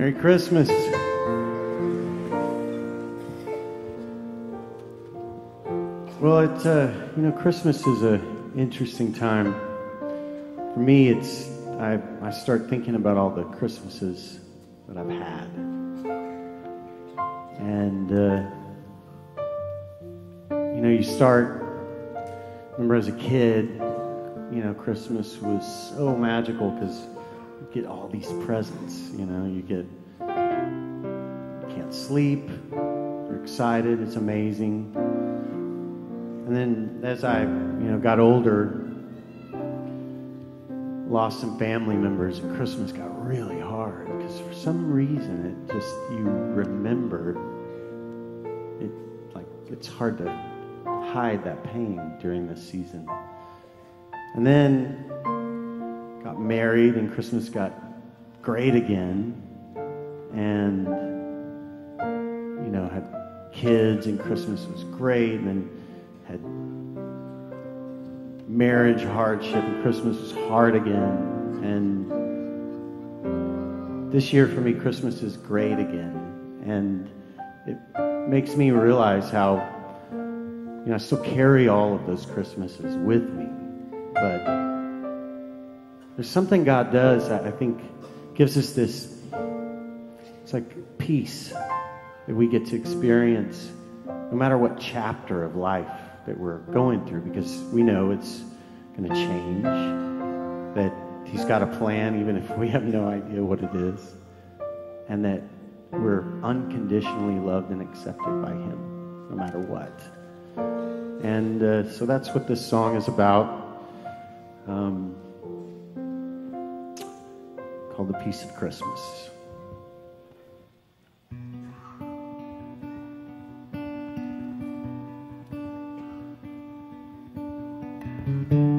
Merry Christmas. Well, it's uh, you know, Christmas is an interesting time. For me, it's I I start thinking about all the Christmases that I've had, and uh, you know, you start. Remember, as a kid, you know, Christmas was so magical because get all these presents. You know, you get can't sleep. You're excited. It's amazing. And then as I, you know, got older, lost some family members, and Christmas got really hard because for some reason it just you remember it like it's hard to hide that pain during this season. And then got married, and Christmas got great again, and you know had kids, and Christmas was great, and then had marriage hardship, and Christmas was hard again. And this year for me, Christmas is great again. And it makes me realize how, you know, I still carry all of those Christmases with me. But there's something God does that I think gives us this, it's like peace that we get to experience no matter what chapter of life that we're going through because we know it's going to change, that He's got a plan, even if we have no idea what it is, and that we're unconditionally loved and accepted by Him no matter what. And uh, so that's what this song is about, um, called The Peace of Christmas. the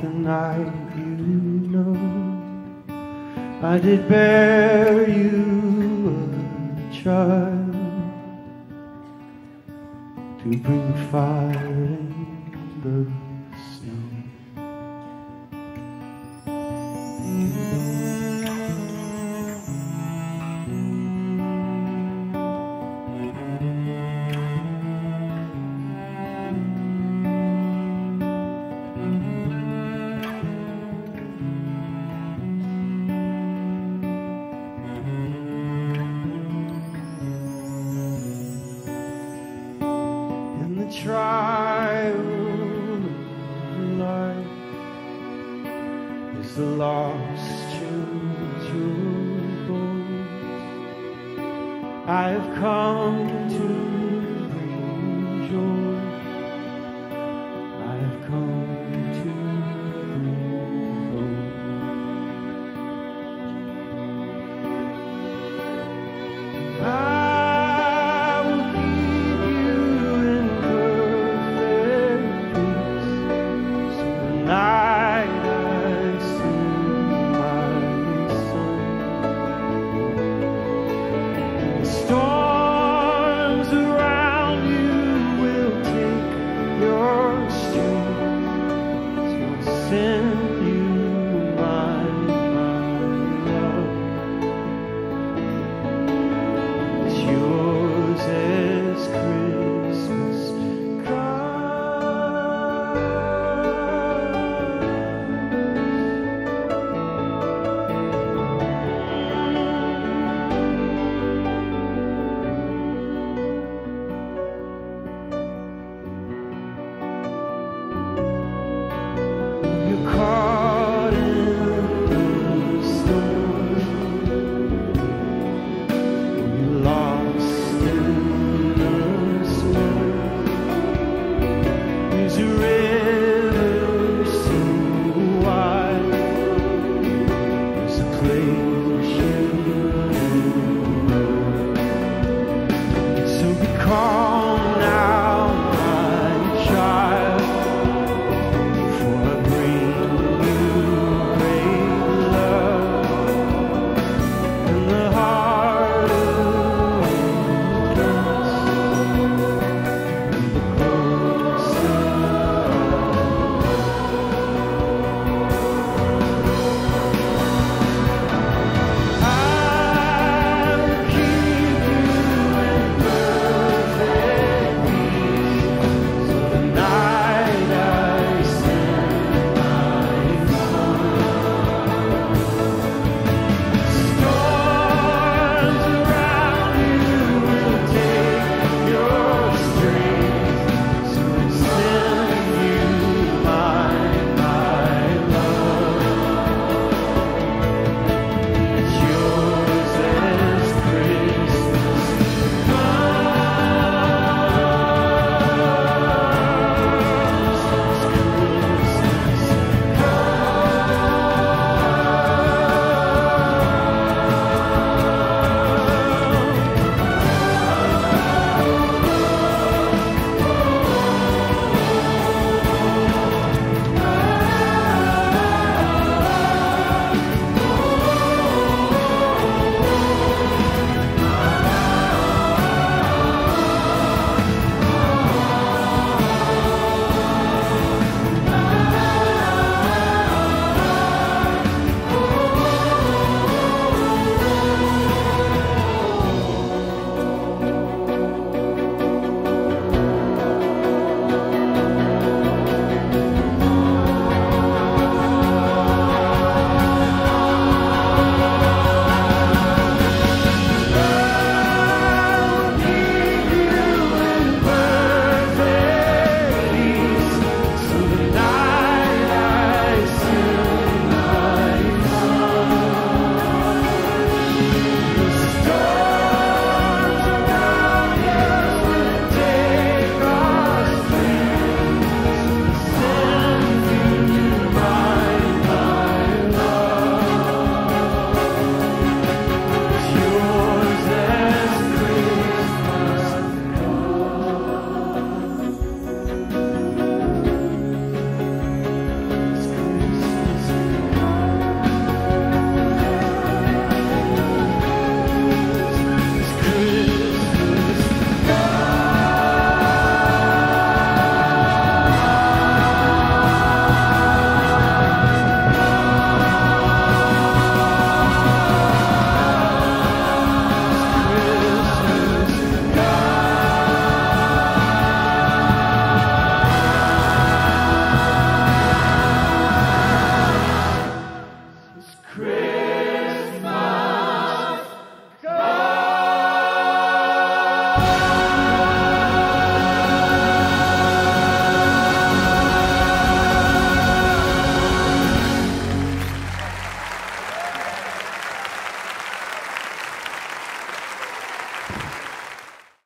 the night you know. I did bear you a child to bring fire in the snow. Lost children. I have come to